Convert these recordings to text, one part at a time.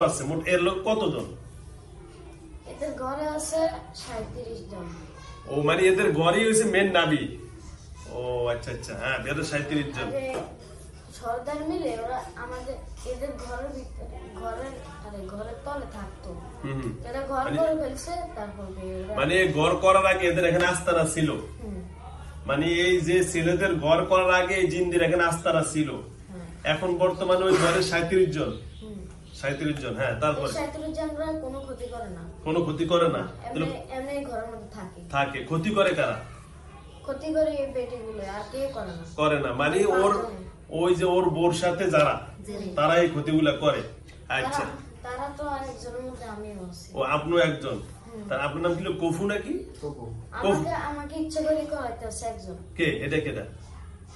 আছে? মোট এর লোক কতজন? এদের ঘরে আছে সাঁত্রিশ জন। ও মানে এদের ঘরই মেন নাবি? ও আচ্ছা আচ্ছা। হ্যাঁ এদের জন। সর্দার মিলে ওরা আমাদের এদের ঘরের ভিতরে ঘরের আরে ঘরের তলে থাকতো। হুম হুম। এরা ঘর মানে- করে ফেলছে তারপর মানে ঘর করার আগে এদের এখানে আস্তানা ছিল? মানে এই যে ছেলেদের ঘর করার আগে এই জিন্দির এখানে আস্তানা ছিল? এখন বর্তমানে ওই ঘরে সাঁত্রিশ জন। হুম। সাঁত্রিশ জন হ্যাঁ তারপরে? সাঁত্রিশ জনরা কোনো ক্ষতি করে না। কোনো ক্ষতি করে না? এমনি ঘরের মধ্যে থাকে। থাকে। ক্ষতি করে কারা? ক্ষতি করে এই বেটিগুলো আর কে করে না। করে না। মানে ওর ওই যে ওর বোর সাথে যারা তারা এই ক্ষতিগুলা করে। আচ্ছা। তারা- তো আরেকজনের মধ্যে আমিও আছি। ও আপনিও একজন? তার আপনার নাম ছিল কফু নাকি? আমাকে আমাকে ইচ্ছে করে করাইতে হচ্ছে একজন। কে? এটা কেটা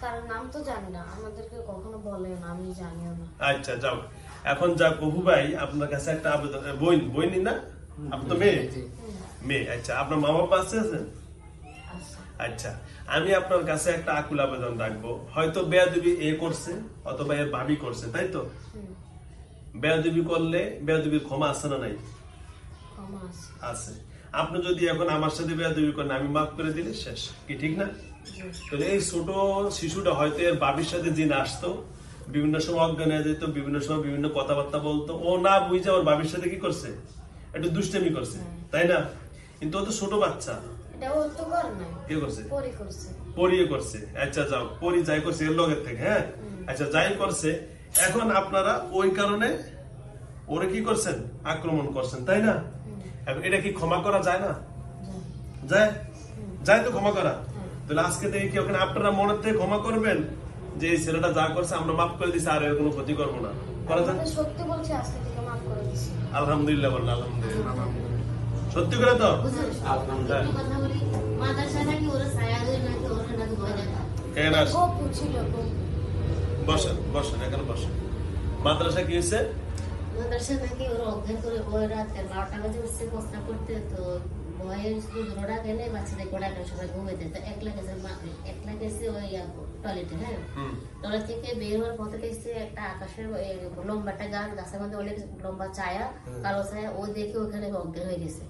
তার? নাম তো জানি না। আমাদেরকে কখনো বলে না আমি জানিও না। আচ্ছা যাও। এখন যা কফু ভাই আপনার কাছে একটা আবেদন বই বইনি না? আপনি তো মেয়ে? মেয়ে আচ্ছা আপনার মা বাবা আছে? আছেন? আচ্ছা আমি আপনার কাছে একটা আকুল আবেদন রাখব। হয়তো বেয়াদবি এ করছে অথবা এর ভাবি করছে তাই তো? বেয়াদবি করলে বেয়াদবির ক্ষমা আছে না নাই? আছে। আছে। আপনি যদি এখন আমার সাথে বেয়াদবি করেন আমি মাফ করে দিলে শেষ। কি ঠিক না? এই ছোট শিশুটা হয়তো এর বাবির সাথে দিন আসতো বিভিন্ন সময় অজ্ঞান হয়ে যেত বিভিন্ন সময় বিভিন্ন কথাবার্তা বলতো। ও না বুঝে ওর বাবির সাথে কি করছে? একটু দুষ্টামি করছে তাই না? কিন্তু ও তো ছোট বাচ্চা। এটা ও তো করে নাই। কে করছে? পরিয়ে করছে। আচ্ছা যাও। পরি যাই করছে এর লগের থেকে হ্যাঁ? আচ্ছা যাই করছে এখন আপনারা ওই কারণে ওরে কি করছেন? আক্রমণ করছেন তাই না? এটা কি ক্ষমা করা যায় না? যায়। যায়? তো ক্ষমা করা। তাহলে আজকে থেকে কি ওখানে আপনারা মনের থেকে ক্ষমা করবেন? যে এই ছেলেটা যা করছে আমরা মাফ করে দিছি আর এর কোনো ক্ষতি করব না। করা যায় সত্যি বলছি আজকে থেকে মাফ করে দিছি। আলহামদুলিল্লাহ বললেন আলহামদুলিল্লাহ সত্যি করে তো। বসেন বসেন এখানে বসেন। মাদ্রাসা কি হয়েছে? মাদ্রাসা নাকি ওরা অজ্ঞান করে ওই রাতে বারোটা বাজে উঠছে প্রস্তাব করতে তো ভয়ের রোডা গেলে বাচ্চাদের গোড়া গেলে সবাই ঘুমাইতে তো একলা গেছে মা- একলা গেছে ওই টয়লেটে হ্যাঁ? টয়লেট থেকে বের হওয়ার পথে দেখছে একটা আকাশের লম্বা একটা গাছ গাছের মধ্যে অনেক লম্বা ছায়া কালো ছায়া ও দেখে ওখানে অজ্ঞান হয়ে গেছে।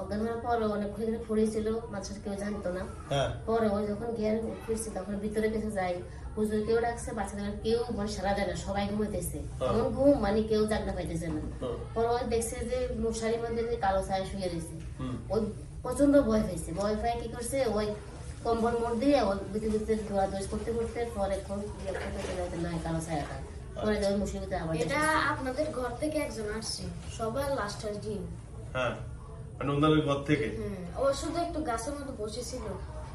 অজ্ঞান হওয়ার পর অনেক ওখানে ফুড়েছিল মাদ্রাসা কেউ জানতো না। হ্যাঁ। পরে ওই যখন জ্ঞান ফিরছে তখন ভিতরে কিছু যাই হুজুর কেউ ডাকছে বাচ্চাদের কেউ মানে সারা দেয় না সবাই ঘুমাইতেছে। হ্যাঁ। এমন ঘুম মানে কেউ জাগনা পাইতেছে না। হ্যাঁ। পরে ওই দেখছে যে মশারির মধ্যে যে কালো ছায়া শুয়ে রয়েছে। ওই প্রচণ্ড ভয় পেয়েছে ভয় পেয়ে কি করছে? ওই কম্বল মোড় দিয়ে ওই ভিতরে ভিতরে ধোয়া দোষ করতে করতে পরে নয় কালো ছায়াটা। পরে ওই মুসির আবার এটা আপনাদের ঘর থেকে একজন আসছে সবার লাস্টের দিন। হ্যাঁ। ওনাদের ঘর থেকে? ও শুধু একটু গাছের মতো বসেছিল।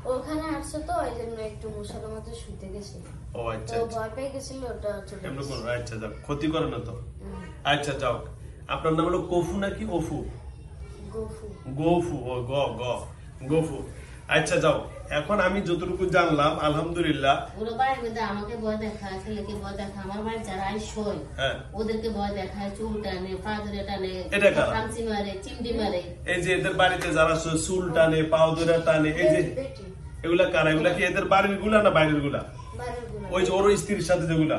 ওখানে আসছে তো ওই জন্য একটু মশার মধ্যে শুতে গেছে ও আচ্ছা ও আচ্ছা। ভয় পেয়ে গেছিল ওটা চলে এমন কোন আচ্ছা যাও। ক্ষতি করে না তো। আচ্ছা যাও। আপনার নাম হলো কফু নাকি ওফু? গফু। গোফু ও গ গ। গোফু। আচ্ছা যাও। এখন আমি যতটুকু জানলাম আলহামদুলিল্লাহ। ওরা বাড়ির মধ্যে আমাকে ভয় দেখায় ছেলেকে ভয় দেখায় আমার বাড়ির যারা আই শোয় হ্যাঁ। ওদেরকে ভয় দেখায় চুল টানে পা ধরে টানে এটা কারা? মারে চিমটি মারে। এই যে এদের বাড়িতে যারা চুল টানে ধরে টানে এই যে এগুলা কারা? এগুলা কি এদের বাড়িরগুলা না বাইরেরগুলা? ওই যে ওর স্ত্রীর সাথে যেগুলা।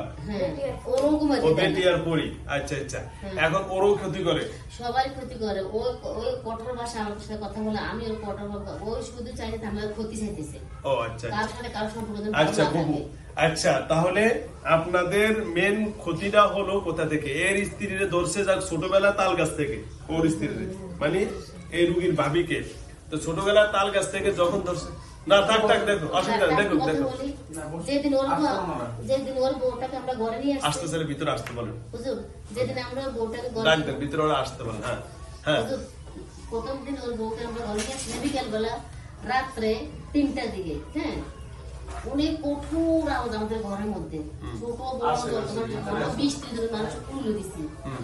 ও বেটি আর পরি আচ্ছা আচ্ছা। এখন ওরও ক্ষতি করে? সবাই ক্ষতি করে। ও ওই কঠোর ভাষা আমার সাথে কথা বলে আমি ওর কঠোর ভাষা ওই শুধু চাইতে আমার ক্ষতি চাইতেছে। ও আচ্ছা কার সাথে কারোর সম্পর্ক আচ্ছা বুবু আচ্ছা তাহলে আপনাদের মেন ক্ষতিটা হলো কোথা থেকে? এর স্ত্রীরে ধরছে যাক ছোটবেলা তাল গাছ থেকে ওর স্ত্রীরে। মানে এই রুগীর ভাবিকে। তো ছোটবেলা তাল গাছ থেকে যখন ধরছে না থাক থাক দেখো অসুবিধা দেখো দেখো। যেদিন ওর যেদিন ওর বউটাকে আমরা ঘরে নিয়ে আসছি। আসতে স্যার ভিতরে আসতে বলেন হুজুর যেদিন আমরা বউটাকে ঘরে ডাক ভিতরে ওরা আসতে বলেন হ্যাঁ হ্যাঁ। প্রথম দিন ওর বউকে আমরা ঘরে নিয়ে আসছি। বিকেল রাত্রে তিনটার দিকে হ্যাঁ। উনি কঠোর আওয়াজ আমাদের ঘরের মধ্যে। ছোট বড় বিশ ত্রিশ মানুষ কুলু দিছি। হ্যাঁ,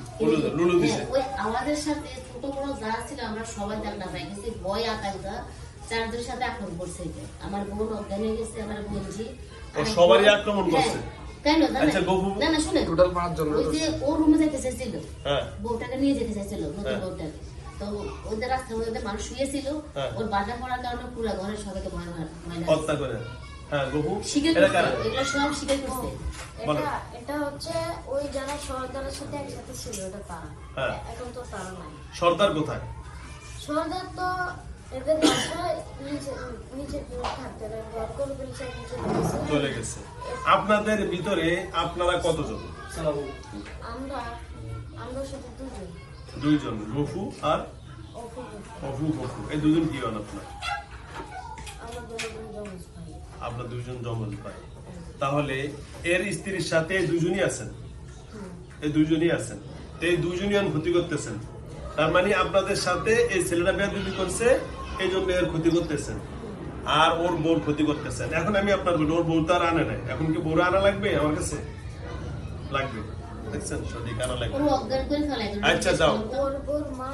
ওই আওয়াজের সাথে ছোট বড় যা ছিল আমরা সবাই দেখ না পাই গেছি ভয় আকাঙ্ক্ষা চারজনের সাথে আক্রমণ করছে এটা আমার বোন অজ্ঞান হয়ে গেছে আমার বোনজি। ও সবারই আক্রমণ করছে? কেন? জানেন? আচ্ছা, গপু- না না শুনে টোটাল পাঁচজন ওই যে ও রুমে যেতে চাইছিল। হ্যাঁ। বউটাকে নিয়ে যেতে চাইছিল নতুন। বউটাকে। তো ওদের রাস্তার মধ্যে মানুষ শুয়েছিল। ওর বাধা পড়ার কারণে পুরো ঘরের সবাইকে ভয় ভয় ভয় লাগছে। হত্যা করে। গফু স্বীকার এটা করছে কারা এগুলো সব স্বীকার করছে। এটা এটা হচ্ছে ওই যারা সর্দারের সাথে একসাথে ছিল তারা। হ্যাঁ। এখন তো তারা নাই। সর্দার কোথায়? সর্দার তো এদের নিচে নিচে থাকতে। চলে গেছে। আপনাদের ভিতরে আপনারা কতজন? আমরা আমরা শুধু দুজন। দুইজন গফু আর অফু গফু এই দুজন কি হন আপনার? আমরা দুজন জমজ ভাই। আপনার তাহলে এর স্ত্রীর সাথে দুজনই আছেন। এই দুজনই আছেন। তো এই দুজনই ক্ষতি করতেছেন। তার মানে আপনাদের সাথে এই ছেলেটা বেয়াদবি করছে এই জন্য এর ক্ষতি করতেছেন। আর ওর বউর ক্ষতি করতেছেন। এখন আমি আপনার বলি ওর বউ তো আর আনে নাই। এখন কি বউর আনা লাগবে আমার কাছে? লাগবে। দেখছেন? সঠিক আনা লাগবে। ওর আচ্ছা, যাও। ওর ওর মা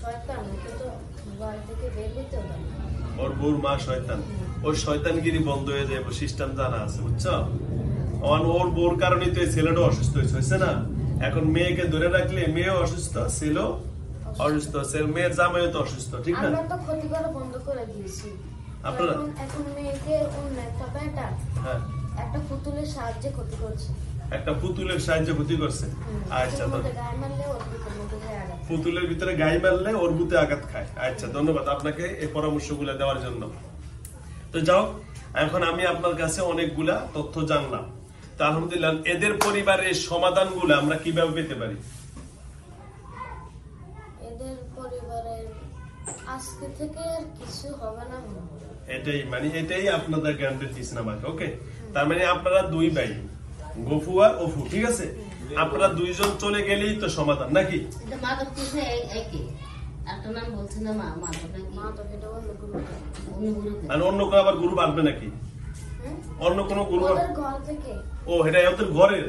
শয়তান। ওর বউর মা শয়তান। ওই শয়তানগিরি বন্ধ হয়ে যাবে সিস্টেম জানা আছে বুঝছ? ওর বউর কারণেই তো এই ছেলেটা অসুস্থ হয়েছে না? এখন মেয়েকে ধরে রাখলে মেয়েও অসুস্থ ছিল অসুস্থ ছেলে মেয়ের জামাইও তো অসুস্থ ঠিক না? আমরা তো ক্ষতি করা বন্ধ করে দিয়েছি। আপনারা? এখন মেয়েকে অন্য একটা ব্যাটা হ্যাঁ। একটা পুতুলের সাহায্যে ক্ষতি করছে। একটা পুতুলের সাহায্যে ক্ষতি করছে? আচ্ছা। পুতুলের ভিতরে গাই মারলে ওর বুতে আঘাত খায়। আচ্ছা ধন্যবাদ আপনাকে এই পরামর্শগুলো দেওয়ার জন্য। তো যাও এখন আমি আপনার কাছে অনেকগুলা তথ্য জানলাম। তো আলহামদুলিল্লাহ এদের পরিবারের সমাধানগুলো আমরা কীভাবে পেতে পারি এদের পরিবারের আজকে থেকে আর কিছু হবে না এটাই মানে এটাই আপনাদের গ্যারান্টি দিচ্ছেন আমাকে ওকে তার মানে আপনারা দুই ভাই গফু আর অফু ঠিক আছে? আপনারা দুইজন চলে গেলেই তো সমাধান নাকি? এটা মাদক করছে একে? একটা নাম বলছে না মা মাদক নাকি? মা তো এটা অন্য কোনো আর অন্য আবার গুরু বাঁধবে নাকি? অন্য কোনো গুরু ওদের ঘর থেকে। ও এটা ওদের ঘরের?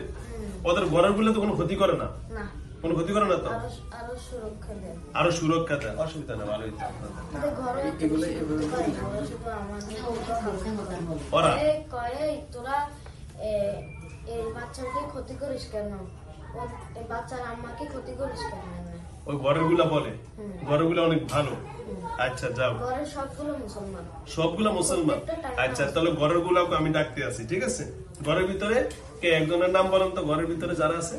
ওদের ঘরেরগুলো তো কোনো ক্ষতি করে না? না। কোনো ক্ষতি করে না তো? আরও আরও সুরক্ষা দেয় আরও সুরক্ষা দেয় অসুবিধা ভালোই না, ওরা কয়ে, কয়ে, তোরা এই বাচ্চাকে ক্ষতি করিস কেন? বাচ্চার আম্মাকে ক্ষতি করিস কেন? ওই ঘরেরগুলা বলে। অনেক ভালো। আচ্ছা যাও। সবগুলো মুসলমান। সবগুলা মুসলমান? আচ্ছা তাহলে ঘরের গুলাকে আমি ডাকতে আছি ঠিক আছে? ঘরের ভিতরে কে একজনের নাম বলেন তো? ঘরের ভিতরে যারা আছে?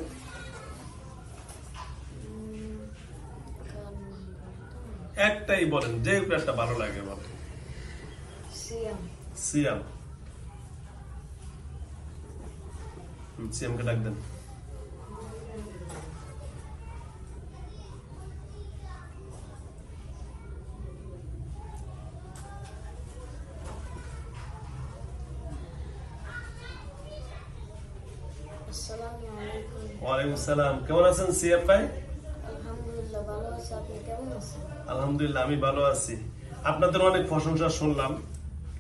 একটাই বলেন যে একটা ভালো লাগে বলেন সিয়াম সিয়াম হুম, সিয়ামকে ডাক দেন। আসসালামু আলাইকুম। ওয়ালাইকুম সালাম। কেমন আছেন সিয়াম ভাই আলহামদুলিল্লাহ ভালো আছি আপনি কেমন আছেন আলহামদুলিল্লাহ আমি ভালো আছি। আপনাদের অনেক প্রশংসা শুনলাম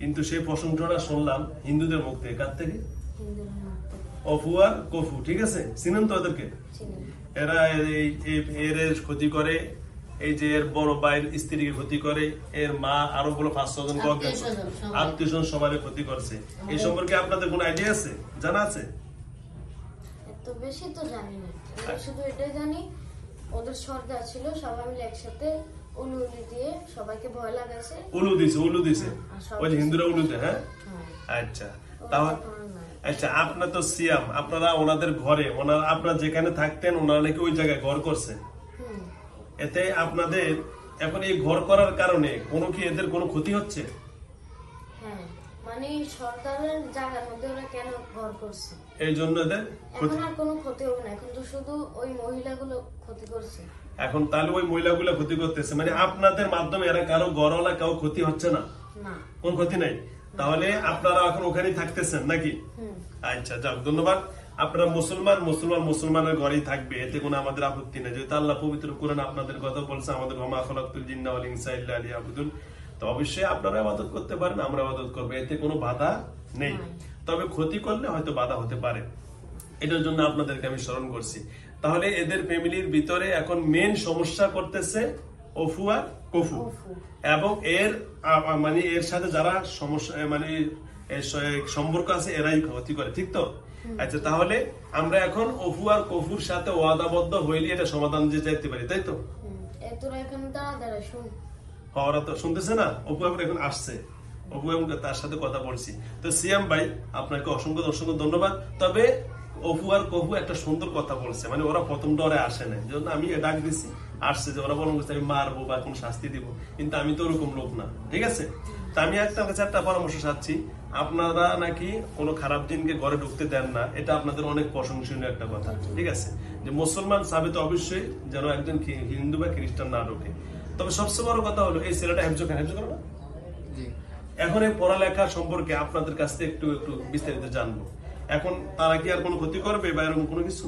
কিন্তু সেই প্রশংসাটা শুনলাম হিন্দুদের মুখ থেকে। কার থেকে? হিন্দুর মধ্যে অফু আর কফু ঠিক আছে? চিনেন তো ওদেরকে? এরা এর ক্ষতি করে এই যে এর বড় ভাইয়ের স্ত্রীকে ক্ষতি করে এর মা আরও বলো পাঁচ ছজন আত্মীয় স্বজন সবাই। ক্ষতি করছে। এই সম্পর্কে আপনাদের কোনো আইডিয়া আছে? জানা আছে? বেশি তো জানি না। শুধু এটাই জানি ওদের সর্দার ছিল সবাই মিলে একসাথে উলু দিয়ে সবাইকে ভয় লাগাইছে উলু দিছে উলু দিছে ওই হিন্দুরা উলু হ্যাঁ? হ্যাঁ। আচ্ছা তাহলে। আচ্ছা আপনার তো সিয়াম আপনারা ওনাদের ঘরে ওনার আপনারা যেখানে থাকতেন ওনারা নাকি ওই জায়গায় ঘর করছে? এতে আপনাদের এখন এই ঘর করার কারণে কোনো কি এদের কোনো ক্ষতি হচ্ছে? হ্যাঁ মানে সরকারের জায়গার মধ্যে ওরা কেন ঘর করছে? এই জন্য এদের ক্ষতি এখন আর কোনো ক্ষতি হবে না এখন তো শুধু ওই মহিলাগুলো ক্ষতি করছে। এখন তাহলে ওই মহিলাগুলো ক্ষতি করতেছে। মানে আপনাদের মাধ্যমে এরা কারও গড়ওয়ালা কারও ক্ষতি হচ্ছে না? কোন ক্ষতি নাই? তাহলে আপনারা এখন ওখানেই থাকতেছেন নাকি? আচ্ছা যাক ধন্যবাদ। আপনারা মুসলমান মুসলমান মুসলমানের ঘরেই থাকবে। এতে কোনো আমাদের আপত্তি নেই। যেহেতু আল্লাহ পবিত্র কোরআন আপনাদের কথা বলছে আমাদের ওমা খলাকুল জিন্না ওয়াল ইনসা ইল্লা লিয়াবুদুন। তো অবশ্যই আপনারা আবাদত করতে পারেন আমরা আবাদত করব। এতে কোনো বাধা নেই। তবে ক্ষতি করলে হয়তো বাধা হতে পারে। এটার জন্য আপনাদেরকে আমি স্মরণ করছি। তাহলে এদের ফ্যামিলির ভিতরে এখন মেন সমস্যা করতেছে অফু আর কফু। এবং এর মানে এর সাথে যারা সমস্যা মানে সম্পর্ক আছে এরাই ক্ষতি করে ঠিক তো? আচ্ছা তাহলে আমরা এখন অফু আর কফুর সাথে ওয়াদাবদ্ধ হইলে এটা সমাধান যে চাইতে পারি তাই তো? এখানে ওরা তো শুনতেছে না? অপু আবার এখন আসছে। অপু তার সাথে কথা বলছি। তো সিয়াম ভাই আপনাকে অসংখ্য অসংখ্য ধন্যবাদ। তবে অপু আর কপু একটা সুন্দর কথা বলছে। মানে ওরা প্রথম ডরে আসে নাই। জন্য আমি ডাক দিছি আসছে যে ওরা বলুন আমি মারবো বা কোন শাস্তি দিব। কিন্তু আমি তো ওরকম লোক না ঠিক আছে? তা আমি একটা কাছে একটা পরামর্শ চাচ্ছি আপনারা নাকি কোনো খারাপ দিনকে ঘরে ঢুকতে দেন না এটা আপনাদের অনেক প্রশংসনীয় একটা কথা ঠিক আছে? যে মুসলমান সাবিত অবশ্যই যেন একজন হিন্দু বা খ্রিস্টান না ঢোকে। তবে সবচেয়ে বড় কথা হলো এই ছেলেটা হেফজ করে হেফজ করে না? জি। এখন এই পড়ালেখা সম্পর্কে আপনাদের কাছ থেকে একটু একটু বিস্তারিত জানব। এখন তারা কি আর কোনো ক্ষতি করবে বা এরকম কোনো কিছু?